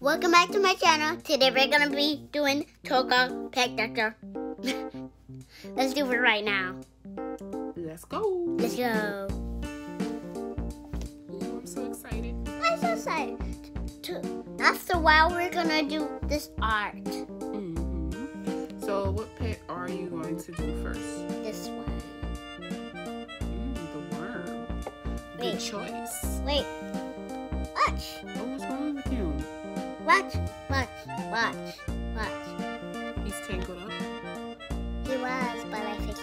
Welcome back to my channel. Today we're gonna be doing Toca Pet Doctor. Let's do it right now. Let's go. Let's go. Ooh, I'm so excited. I'm so excited. To, after a while, we're gonna do this art. hmm So, what pet are you going to do first? This one. Mm, the worm. Good choice. Wait. Watch. Oh, what's wrong with him? Watch. Watch. Watch. Watch. He's tangled up. He was, but I fixed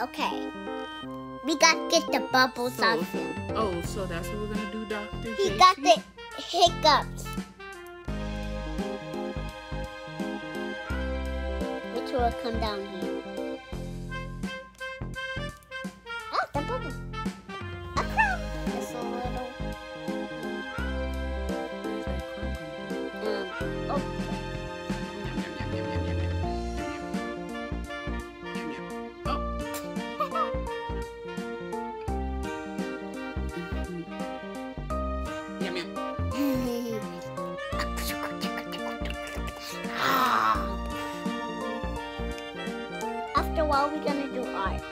Okay. We gotta get the bubbles So- off him. Oh, so that's what we're gonna do, Doctor. He got the hiccups. Which will come down here. After a while, we're gonna do art.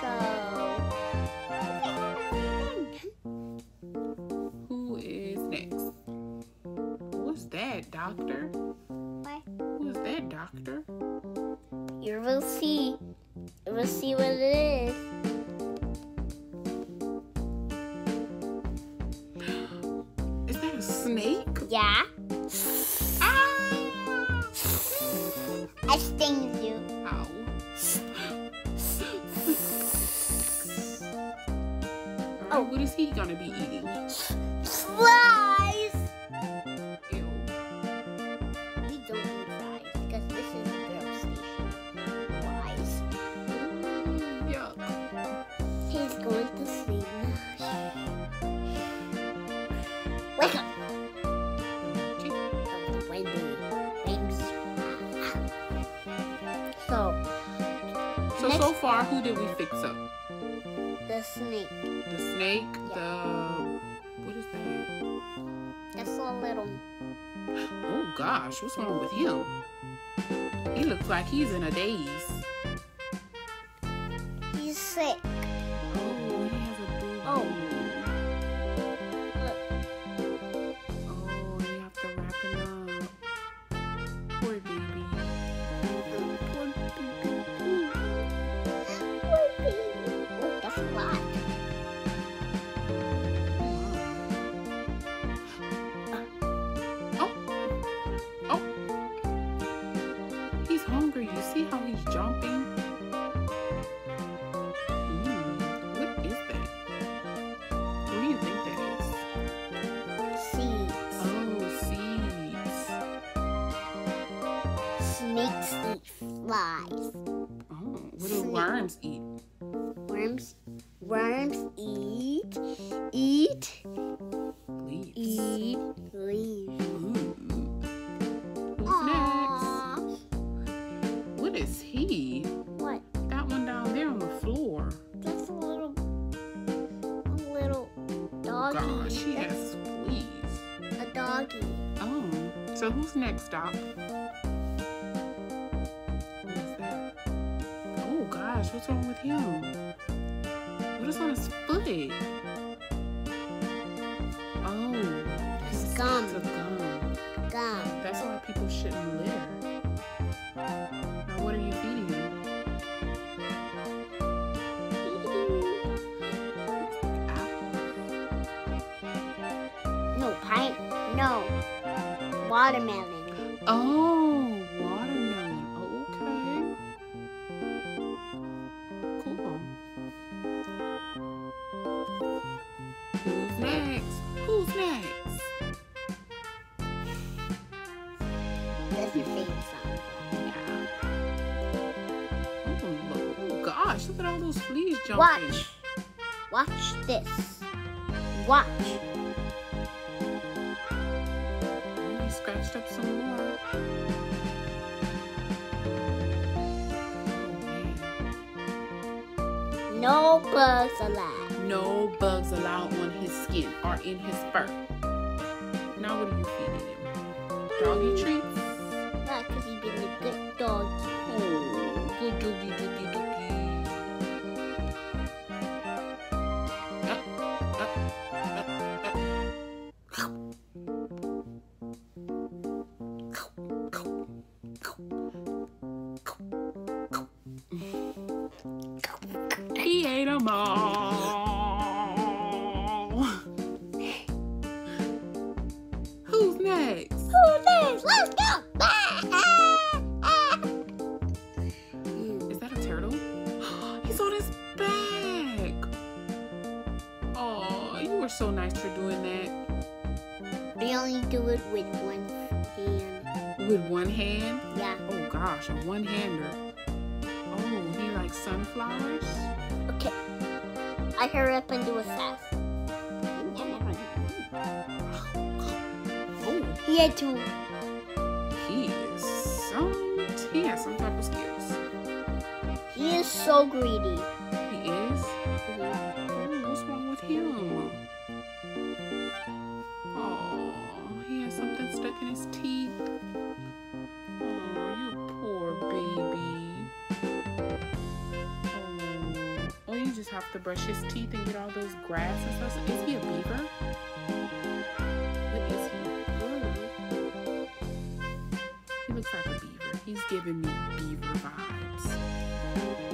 So, Who is next? What's that, Doctor? What? Who's that, Doctor? you will see. You will see what it. Is far, who did we fix up? the snake. The snake. The what is that? That's a little. Oh gosh, what's wrong with him? He looks like he's in a daze. He's sick. Hungry. You see how he's jumping? Mm, what is that? What do you think that is? Seeds. Oh, seeds. Snakes eat flies. Oh, what do worms eat? So who's next, Doc? Who's that? Oh gosh, what's wrong with him? What is on his foot? Oh, It's it's a gum. Gum. Watermelon. Oh, watermelon. Oh, okay. Cool. Who's next? Who's next? That's your favorite song. Yeah. Oh, oh gosh, look at all those fleas jumping. Watch. Watch this. Watch. Scratched up some more. No bugs allowed. No bugs allowed on his skin or in his fur. Now what are you feeding him? Doggy treats? He ate them all. Who's next? Who's next? Let's go. Is that a turtle? He's on his back. Oh, you were so nice for doing that. We only do it with one hand. With one hand? Yeah. Oh gosh, a one hander. Oh, he likes sunflowers? Okay. I hurry up and do it fast. Oh, He had to. he is some. He has some type of skills. He is so greedy. He is? Oh, what's wrong with him? Oh, he has something stuck in his teeth. Oh, you poor baby. Just have to brush his teeth and get all those grass and stuff. Is he a beaver? What is he? He looks like a beaver. He's giving me beaver vibes.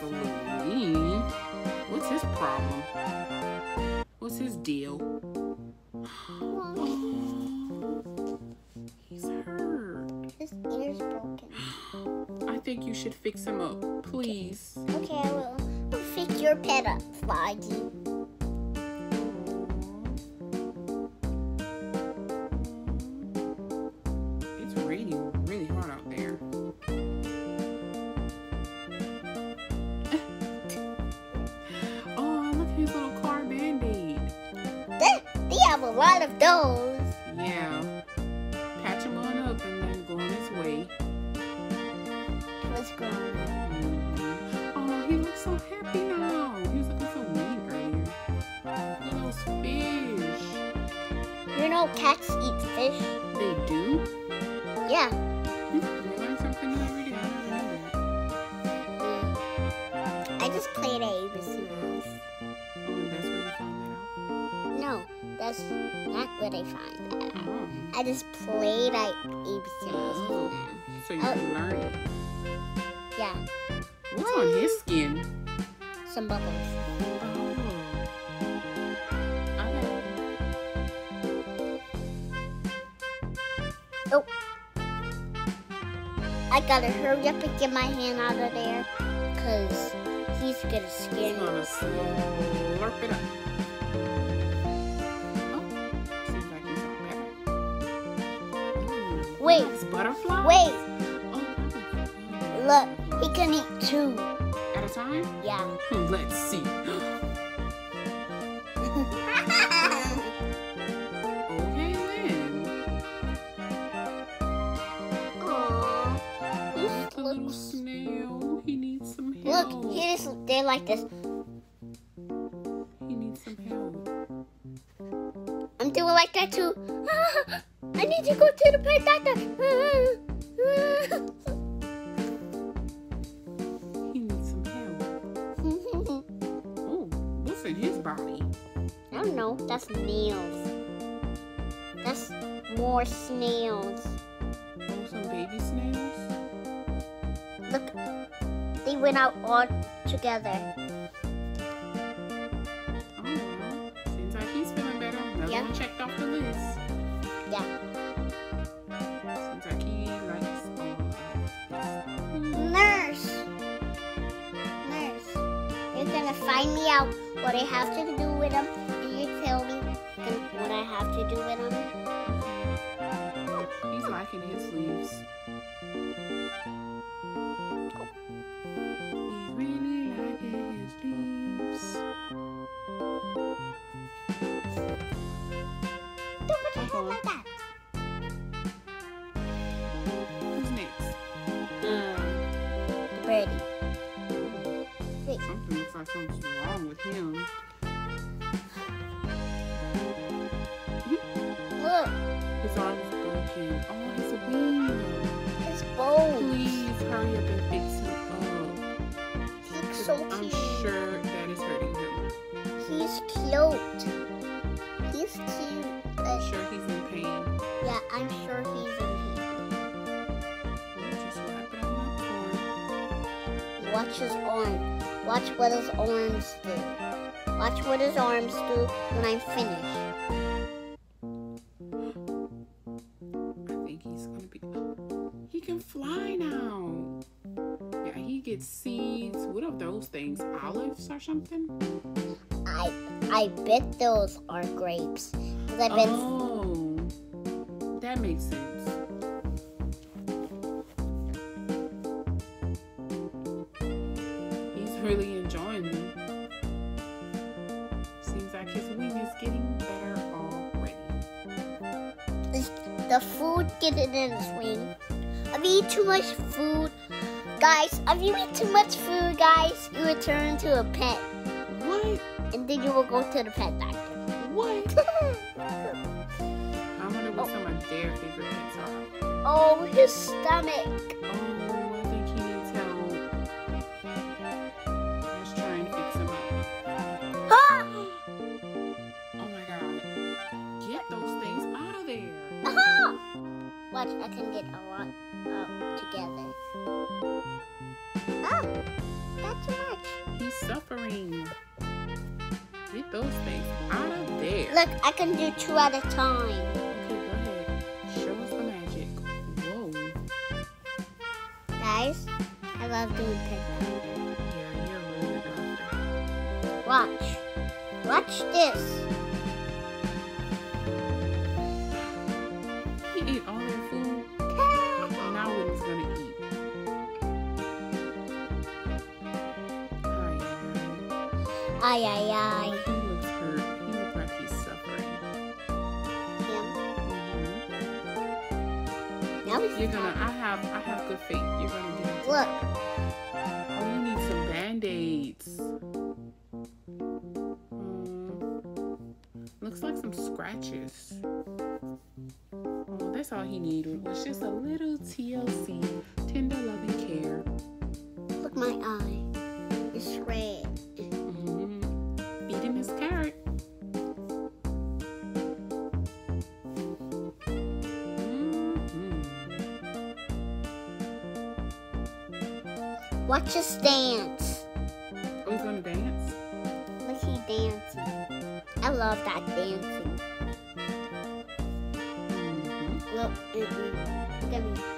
He a little mean. What's his problem? What's his deal? He's hurt. His ear's broken. I think you should fix him up, please. Okay, I will. I'll fix your pet up, Floggy. Lot of those. Yeah. Patch him on up and then go on his way. Let's on? Mhm. Oh, he looks so happy now. He was looking so mean earlier. Look at those fish. You know cats eat fish? They do? Yeah. You learn something new every day. I didn't know that. I just played. Oh, that's not what I find? Oh. I just played like ABC. Oh. So you Oh. can learn it. Yeah, What's on his skin? some bubbles. Oh. Okay. Oh. I gotta hurry up and get my hand out of there, cause he's gonna scare He's me. gonna slurp it up. Wait. Butterfly? Wait, Oh, look, he can eat two. At a time? Yeah. Hmm, Let's see. Okay then. Aww. Little snail. He needs some help. Look, he just they're like this. He needs some help. I'm doing like that too. I need to go to the pet doctor. He needs some help. Oh, what's in his body? I don't know. That's nails. That's more snails. Oh, some baby snails? Look, they went out all together. Oh, well. Seems like he's feeling better. Another one checked off the list. Yeah. Seems like he likes all of this. Nurse. Nurse. You're gonna find me out what I have to do with them, and you tell me what I have to do with them. He's liking his leaves. So I'm cute. sure that is hurting him. He's cute. He's cute. I'm sure he's in pain. yeah, I'm sure he's in We'll just wrap it on up for him. here. Watch his arm. Watch what his arms do. Watch what his arms do when I'm finished. Those things? Olives or something? I I bet those are grapes. I bet Oh, that makes sense. He's really enjoying them. Seems like his wing is getting better already. the food getting in his wing. I've eaten too much food. Guys, if you eat too much food, guys, you will turn into a pet. What? And then you will go to the pet doctor. What? I wonder what some of their favorite pets are. oh, his stomach. Oh, I think he needs help. Let's try and fix him up. Ah! Oh my god. Get those things out of there. Aha! Watch, I can get a lot out together. Ah, not too much. He's suffering. Get those things out of there. Look, I can do two at a time. Okay, go ahead. Show us the magic. Whoa. Guys, I love doing pet Yeah, you're really good doctor. Watch. Watch this. Ay, ay, ay. He looks hurt. He looks like he's suffering. Him. Mhm. Now he's You're gonna. I have. I have good faith. You're gonna get him. Look, Oh, you need some band-aids. Mm, looks like some scratches. Oh, that's all he needed was just a little TLC, tender loving care. look my eye. It's red. Watch us dance. Oh, he's gonna dance? Look, he dancing. I love that dancing. Mhm. Look, mm-mm. look at me.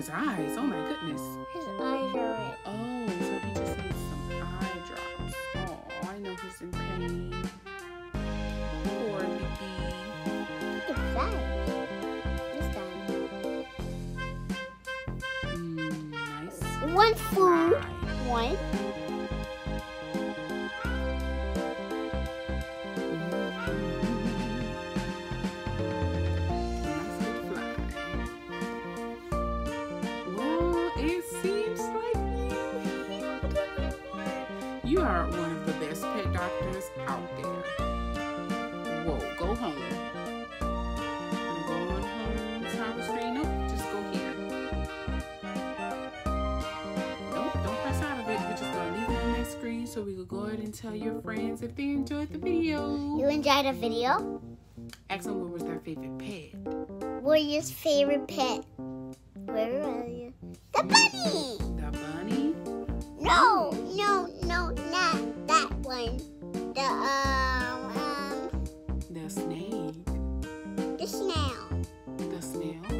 His eyes. Oh my goodness. His eyes are red. Oh, so he just needs some eye drops. Oh, I know he's in pain. Poor baby. Look at that. This done. Mm, nice. One food. One. so we could go ahead and tell your friends if they enjoyed the video. You enjoyed the video? Ask them what was their favorite pet. What is your favorite pet? Where are you? The bunny! The bunny? No, no, no, not that one. The, um, um... The snake. The snail. The snail?